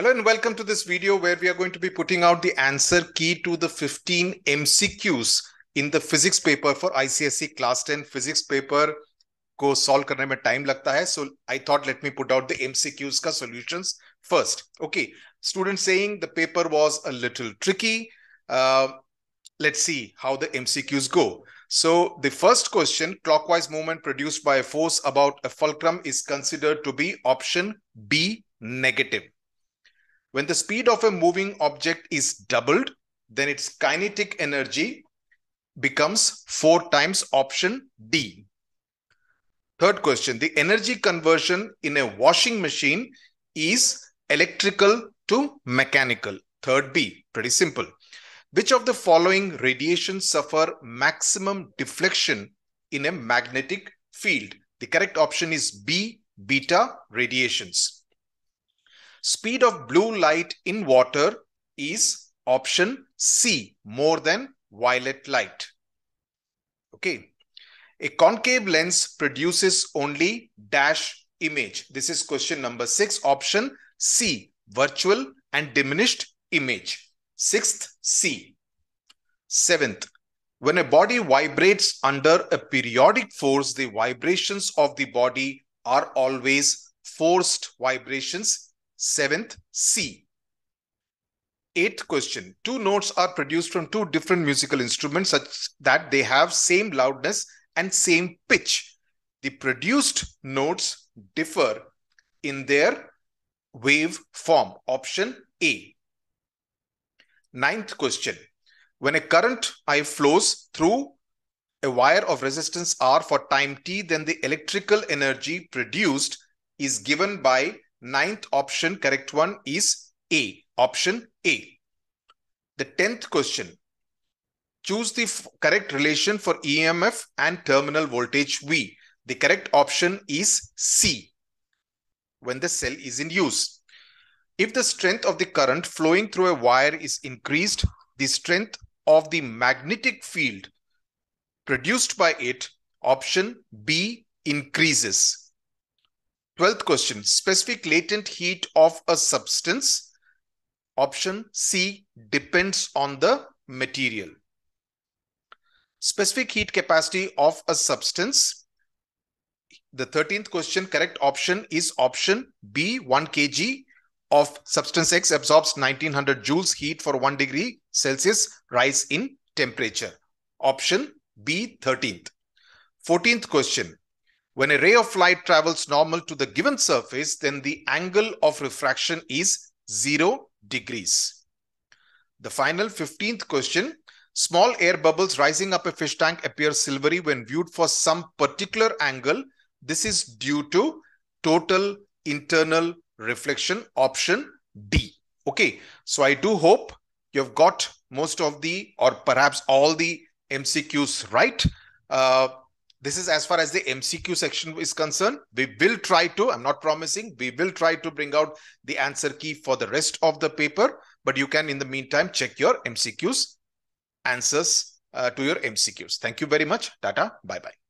Hello and welcome to this video where we are going to be putting out the answer key to the 15 MCQs in the physics paper for ICSE class 10 physics paper को solve करने में time लगता है so I thought let me put out the MCQs का solutions first okay student saying the paper was a little tricky uh, let's see how the MCQs go so the first question clockwise movement produced by a force about a fulcrum is considered to be option B negative when the speed of a moving object is doubled, then its kinetic energy becomes four times option D. Third question, the energy conversion in a washing machine is electrical to mechanical. Third B, pretty simple. Which of the following radiations suffer maximum deflection in a magnetic field? The correct option is B, beta radiations. Speed of blue light in water is option C, more than violet light. Okay. A concave lens produces only dash image. This is question number six. Option C, virtual and diminished image. Sixth, C. Seventh, when a body vibrates under a periodic force, the vibrations of the body are always forced vibrations Seventh, C. Eighth question. Two notes are produced from two different musical instruments such that they have same loudness and same pitch. The produced notes differ in their wave form. Option A. Ninth question. When a current I flows through a wire of resistance R for time t, then the electrical energy produced is given by Ninth option, correct one is A. Option A. The tenth question. Choose the correct relation for EMF and terminal voltage V. The correct option is C. When the cell is in use. If the strength of the current flowing through a wire is increased, the strength of the magnetic field produced by it, option B, increases. 12th question, specific latent heat of a substance. Option C depends on the material. Specific heat capacity of a substance. The 13th question, correct option is option B, 1 kg of substance X absorbs 1900 joules heat for 1 degree Celsius rise in temperature. Option B, 13th. 14th question, when a ray of light travels normal to the given surface, then the angle of refraction is 0 degrees. The final 15th question. Small air bubbles rising up a fish tank appear silvery when viewed for some particular angle. This is due to total internal reflection option D. Okay, so I do hope you've got most of the or perhaps all the MCQs right. Uh, this is as far as the MCQ section is concerned. We will try to, I'm not promising, we will try to bring out the answer key for the rest of the paper. But you can, in the meantime, check your MCQs, answers uh, to your MCQs. Thank you very much. Tata. Bye-bye.